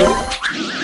you.